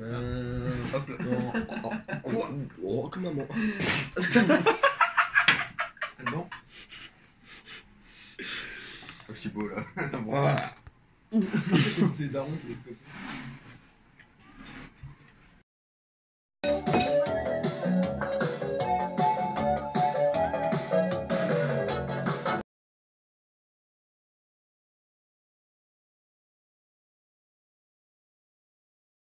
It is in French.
Euh, hop là. Non. Oh, quoi Oh, comme maman. Non. Oh, je suis beau là. Attends, voilà. C'est Daron qui est comme ça.